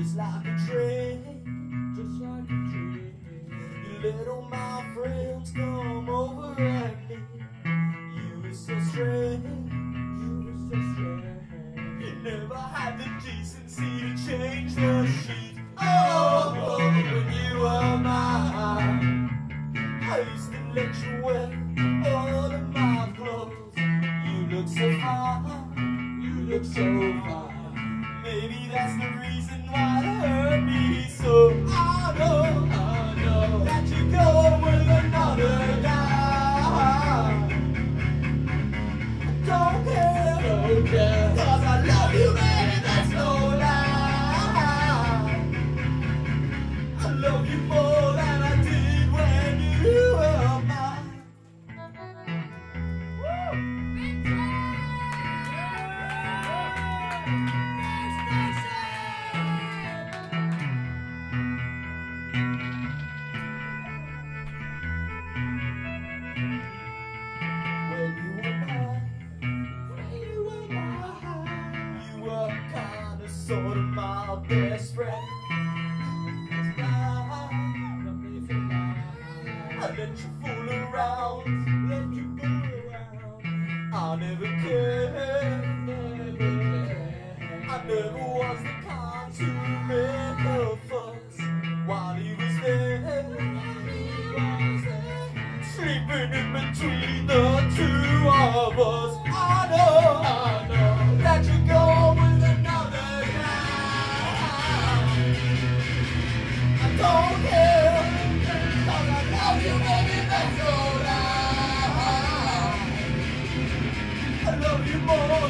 Just like a dream, just like a dream. You let little my friends come over at me. You were so strange, you were so strange. You never had the decency to change the sheet. Oh, oh when you were mine, I used to let you wear all of my clothes. You look so fine, you look so fine. Maybe that's the reason why hurt me so. I know, sort of my best friend. I let you fool around, let you fool around. I never cared, never. I never was the kind to make a fuss while he was there. Sleeping in between the two of us. I love you more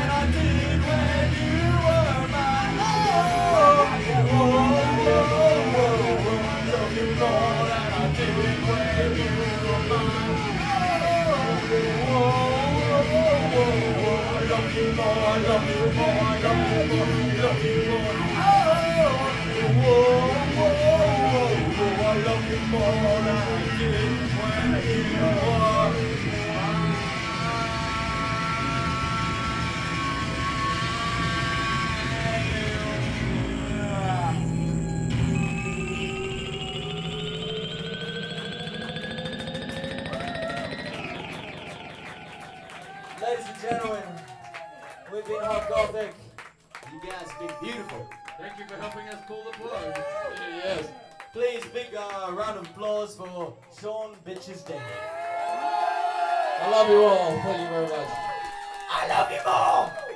more, I love you more, I love you more, love you more. Oh. I love you more than you. Ladies and gentlemen, we've been HotGothic. You guys have been beautiful. Thank you for helping us pull the plug. Yes. Please, big uh, round of applause for Sean Bitches Day. I love you all. Thank you very much. I love you more.